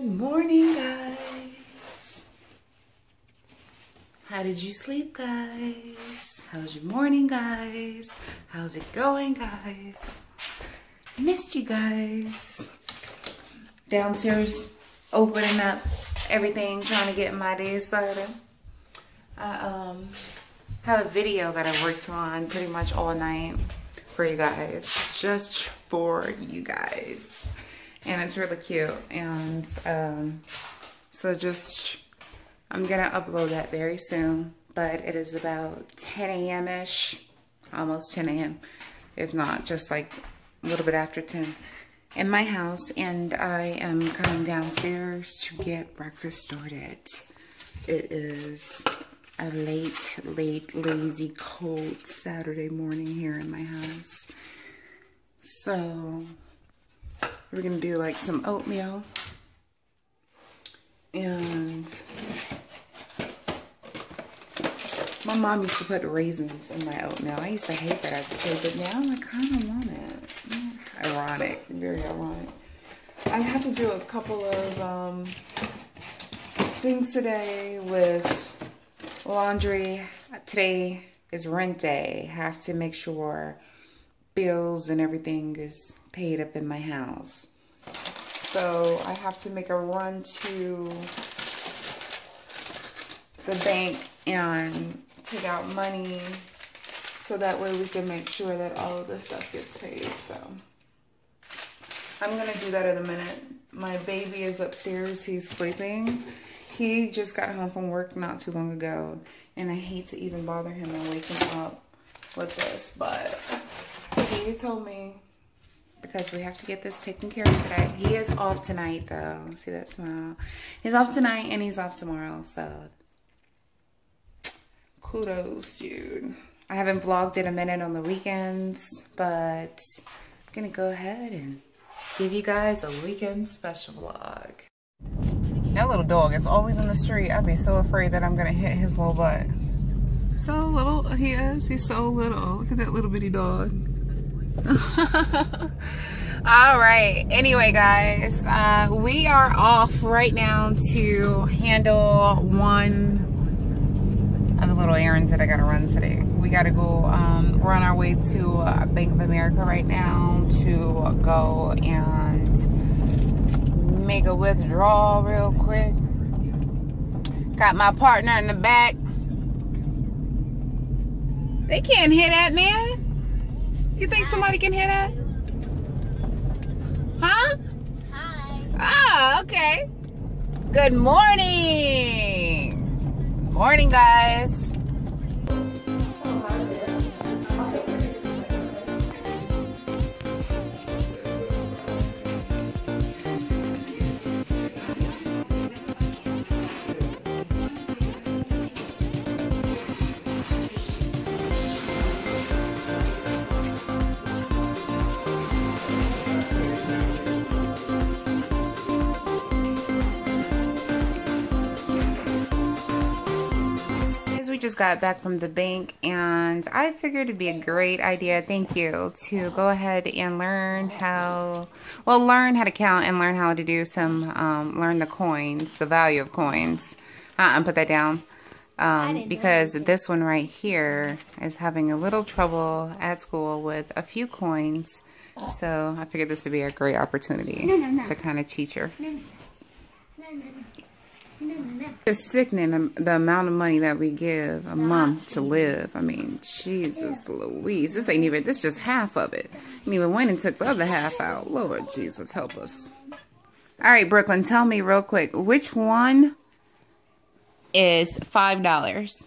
Good morning, guys. How did you sleep, guys? How's your morning, guys? How's it going, guys? Missed you guys. Downstairs, opening up everything, trying to get my day started. I um have a video that I worked on pretty much all night for you guys, just for you guys and it's really cute. And um, so just, I'm gonna upload that very soon, but it is about 10 a.m. ish, almost 10 a.m. If not, just like a little bit after 10 in my house. And I am coming downstairs to get breakfast started. It is a late, late, lazy, cold Saturday morning here in my house. So we're gonna do like some oatmeal and my mom used to put raisins in my oatmeal. I used to hate that as a kid, but now I kind of want it. Ironic, very ironic. I have to do a couple of um, things today with laundry. Today is rent day. Have to make sure bills and everything is paid up in my house. So I have to make a run to the bank and take out money so that way we can make sure that all of this stuff gets paid. So I'm going to do that in a minute. My baby is upstairs. He's sleeping. He just got home from work not too long ago. And I hate to even bother him and wake him up with this. But he told me because we have to get this taken care of today. He is off tonight though. See that smile? He's off tonight and he's off tomorrow. So kudos, dude. I haven't vlogged in a minute on the weekends, but I'm gonna go ahead and give you guys a weekend special vlog. That little dog it's always in the street. I'd be so afraid that I'm gonna hit his little butt. So little he is. He's so little. Look at that little bitty dog. All right. Anyway, guys, uh, we are off right now to handle one of the little errands that I got to run today. We got to go um, on our way to uh, Bank of America right now to go and make a withdrawal real quick. Got my partner in the back. They can't hit that, man. You think somebody can hear that? Huh? Hi. Ah, okay. Good morning. Morning, guys. Just got back from the bank and I figured it'd be a great idea, thank you, to go ahead and learn how, well, learn how to count and learn how to do some, um, learn the coins, the value of coins. Uh, and put that down. Um, because this one right here is having a little trouble at school with a few coins. So I figured this would be a great opportunity no, no, no. to kind of teach her. It's sickening um, the amount of money that we give a month to live. I mean, Jesus Louise. This ain't even, this just half of it. And even went and took the other half out. Lord Jesus, help us. All right, Brooklyn, tell me real quick. Which one is $5?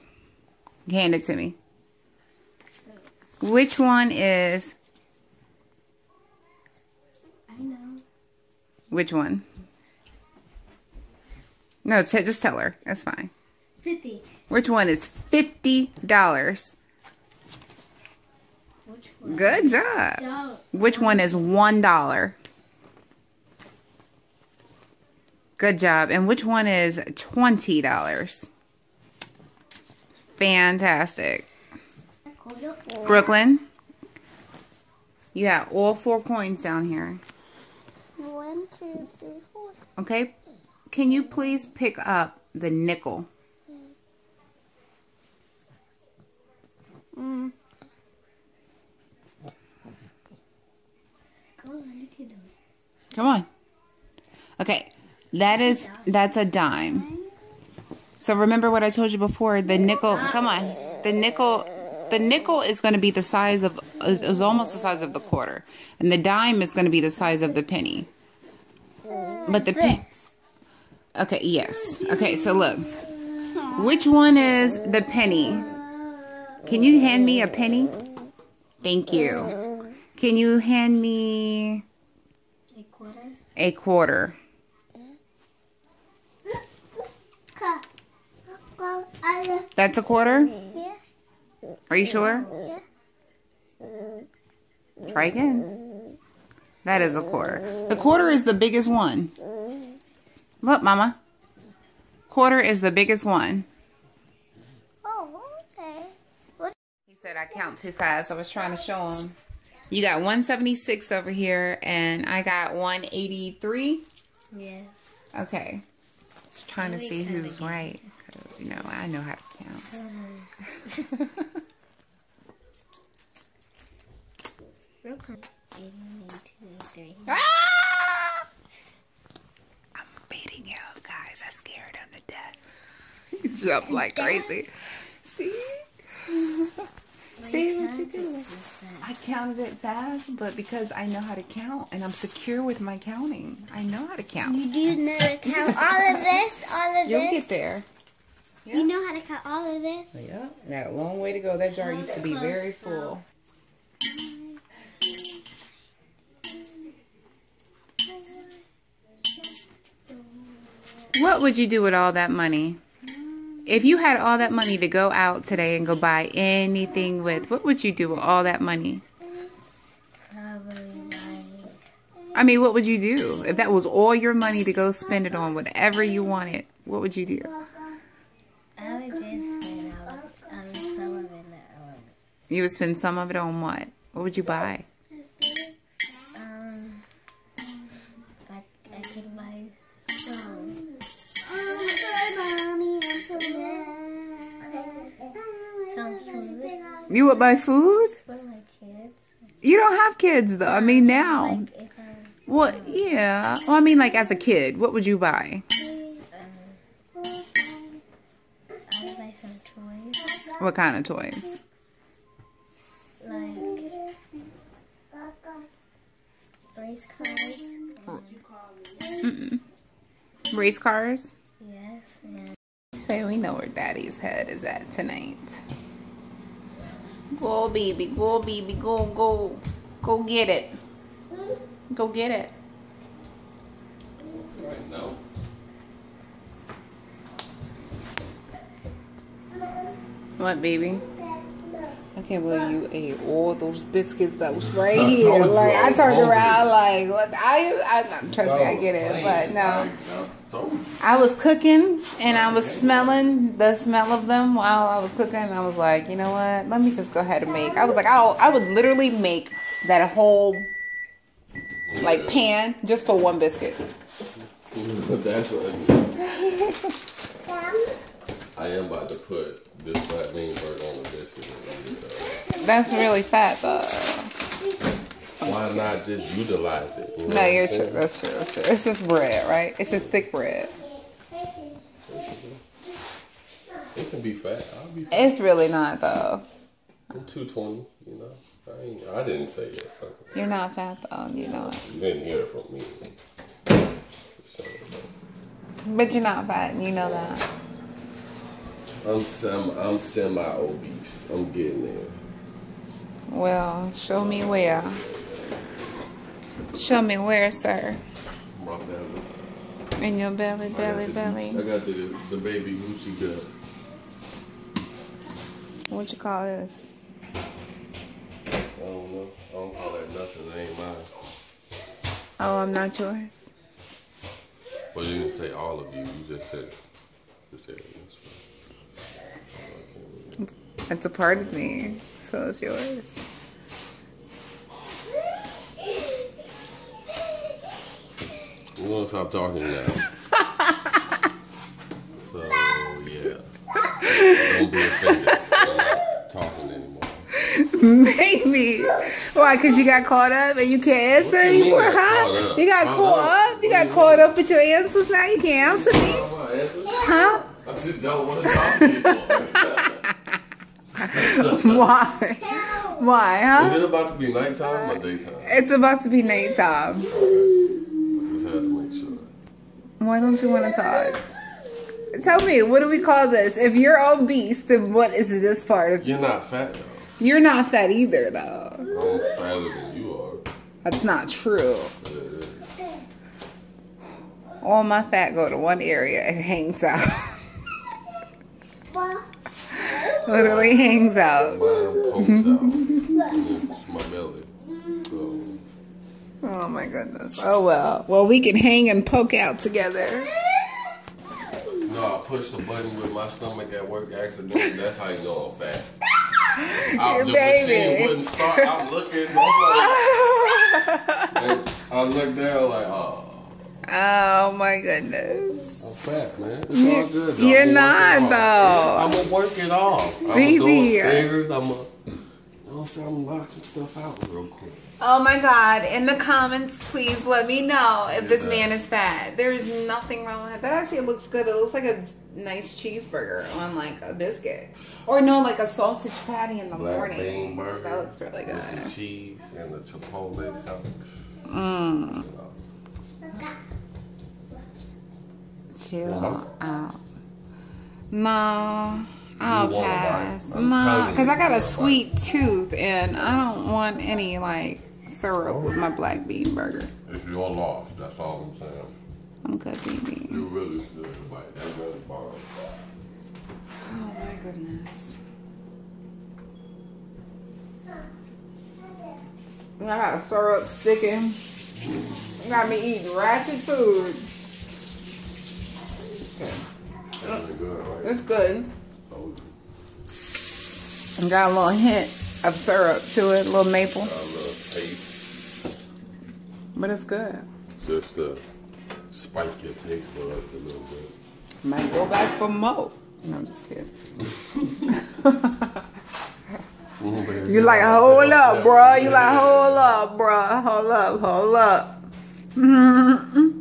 Hand it to me. Which one is... I know. Which one? No, just tell her. That's fine. 50. Which one is $50? Which one? Good job. Which one is $1? Good job. And which one is $20? Fantastic. Brooklyn, you have all four coins down here. One, two, three, four. Okay, can you please pick up the nickel? Mm. Go on, you can do it. Come on. Okay, that is that's a dime. So remember what I told you before. The nickel. Come on. The nickel. The nickel is going to be the size of is, is almost the size of the quarter, and the dime is going to be the size of the penny. But the pen. Okay. Yes. Okay. So look, which one is the penny? Can you hand me a penny? Thank you. Can you hand me A quarter. a quarter? That's a quarter? Yeah. Are you sure? Yeah. Try again. That is a quarter. The quarter is the biggest one. Look, Mama. Quarter is the biggest one. Oh, okay. He said I count too fast. I was trying to show him. You got 176 over here, and I got 183. Yes. Okay. Just trying to see who's good. right. Because, you know, I know how to count. Real quick. Eight, nine, two, three. Ah! I'm beating you, guys. I scared him to death. He jumped like crazy. See? See what you do? I counted it fast, but because I know how to count and I'm secure with my counting, I know how to count. You do know how to count all of this, all of this. You'll get there. You know how to count all of this. Yeah, got a long way to go. That jar used to be very full. What would you do with all that money? If you had all that money to go out today and go buy anything with, what would you do with all that money? I mean, what would you do? If that was all your money to go spend it on whatever you wanted, what would you do? I would just spend out um, on some of it. On, You would spend some of it on what? What would you buy? um, I, I could buy some. Some food You would buy food? for my kids. You don't have kids though. I mean now. Like I Well, yeah. Well, I mean like as a kid, what would you buy? um, I would buy some toys. What kind of toys? Like race cars. Mm-mm. Race cars? Yes, and Say we know where Daddy's head is at tonight. Go, baby, go, baby, go, go, go get it. Go get it. Right now. What, baby? Okay, well, you ate all those biscuits that was right here. Like I I turned around, like what? I, I, I'm trust me, I get it, but no. I was cooking and I was smelling the smell of them while I was cooking. I was like, you know what? Let me just go ahead and make. I was like, I'll, I would literally make that whole like pan just for one biscuit. That's what I am about to put this black bean burger on the biscuit. and eat it, though. That's really fat though. Why not just utilize it? You know No, you're true. That's true. That's true. It's just bread, right? It's just thick bread. It can be fat. I'll be fat. It's really not though. I'm 220, you know. I, ain't, I didn't say it. You're not fat though. You know it. You didn't hear it from me. But you're not fat, you know that. I'm sem I'm semi obese. I'm getting there. Well, show me where. Show me where, sir. My belly. In your belly, I belly, the- belly. I got the the baby Gucci gut. What you call this? I don't know. I don't call that nothing. It ain't mine. Oh, I'm not yours. Well, you didn't say all of you. You just said just said it. It's a part of me, so it's yours. I'm gonna stop talking now. so yeah, don't be offended. Talking anymore. Maybe why? Cause you got caught up and you can't answer you anymore, huh? You got caught up. up. You got caught up with your answers now. You can't answer me, huh? I just don't want to talk why? Why, huh? Is it about to be nighttime or daytime? It's about to be nighttime. Why don't you want to talk? Tell me, what do we call this? If you're obese, then what is this part of? You're not fat though. You're not fat either, though. I'm fatter than you are. That's not true. Uh, All my fat go to one area and hangs out. Literally hangs out. Mine pokes out. It's my belly. So, Oh my goodness. Oh well. Well, we can hang and poke out together. no, I pushed the button with my stomach at work accidentally. That's how you know I'm fat. I, You the baby. machine wouldn't start. I'm looking. I'm like, I look down like, oh, Oh my goodness. I'm fat, man. It's all good. Though. you're not, though. I'm gonna work it off. I'm Baby. go. I'm gonna, you know what I'm saying? I'm gonna knock some stuff out real quick. Oh my god. In the comments, please let me know if this man is fat. There is nothing wrong with it. That actually looks good. It looks like a nice cheeseburger on like a biscuit. Or no, like a sausage patty in the Black morning. burger. That looks really good. With the cheese and the chipotle sauce. Mmm. Chill out. No, I'll You want a pass. No, because I got you a want a sweet tooth and I don't want any like syrup with my black bean burger. It's your loss. That's all I'm saying. I'm good, baby. You really should bite. That's really bomb. Oh my goodness. And I got syrup sticking. You got me eating ratchet food. Okay. That's good, right? It's good. Oh, Told. And got a little hint of syrup to it, a little maple. Taste. But it's good. Just to spike your taste buds a little bit. Might go back for more. No, I'm just kidding. You like, hold up, bro. You like, hold up, bro. Hold up, hold up. Mm-hmm.